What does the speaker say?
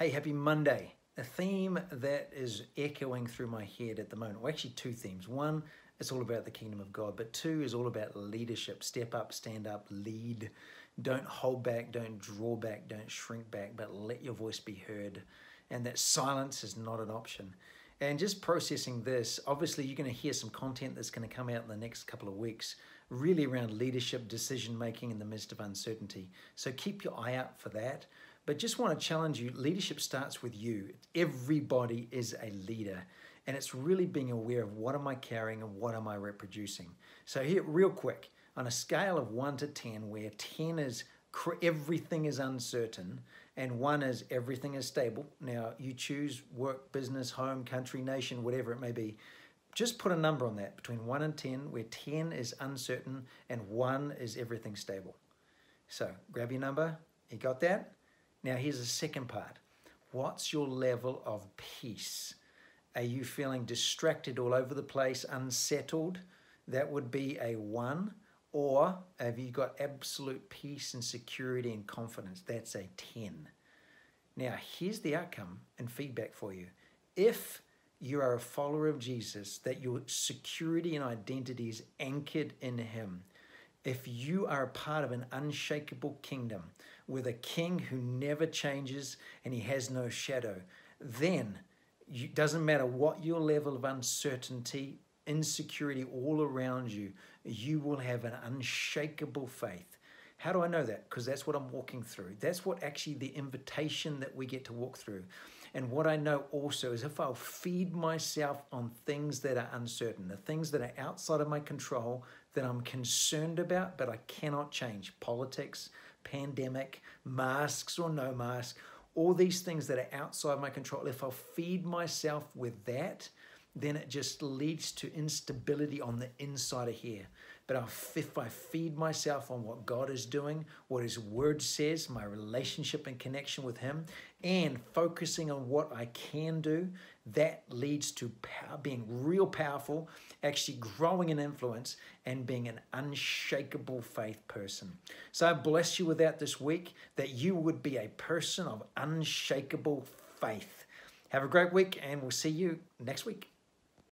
Hey, happy Monday. A theme that is echoing through my head at the moment, well, actually, two themes. One, it's all about the kingdom of God, but two is all about leadership. Step up, stand up, lead. Don't hold back, don't draw back, don't shrink back, but let your voice be heard. And that silence is not an option. And just processing this, obviously, you're going to hear some content that's going to come out in the next couple of weeks, really around leadership, decision making in the midst of uncertainty. So keep your eye out for that. But just want to challenge you leadership starts with you. Everybody is a leader. And it's really being aware of what am I carrying and what am I reproducing. So, here, real quick, on a scale of 1 to 10, where 10 is everything is uncertain and one is everything is stable. Now, you choose work, business, home, country, nation, whatever it may be. Just put a number on that between 1 and 10, where 10 is uncertain and 1 is everything stable. So, grab your number. You got that? Now, here's the second part. What's your level of peace? Are you feeling distracted all over the place, unsettled? That would be a 1. Or have you got absolute peace and security and confidence? That's a 10. Now, here's the outcome and feedback for you. If you are a follower of Jesus, that your security and identity is anchored in Him, if you are a part of an unshakable kingdom with a king who never changes and he has no shadow, then it doesn't matter what your level of uncertainty insecurity all around you, you will have an unshakable faith. How do I know that? Because that's what I'm walking through. That's what actually the invitation that we get to walk through. And what I know also is if I'll feed myself on things that are uncertain, the things that are outside of my control, that I'm concerned about, but I cannot change politics, pandemic, masks or no mask, all these things that are outside my control, if I'll feed myself with that, then it just leads to instability on the inside of here. But if I feed myself on what God is doing, what His Word says, my relationship and connection with Him, and focusing on what I can do, that leads to power, being real powerful, actually growing in influence, and being an unshakable faith person. So I bless you with that this week, that you would be a person of unshakable faith. Have a great week, and we'll see you next week.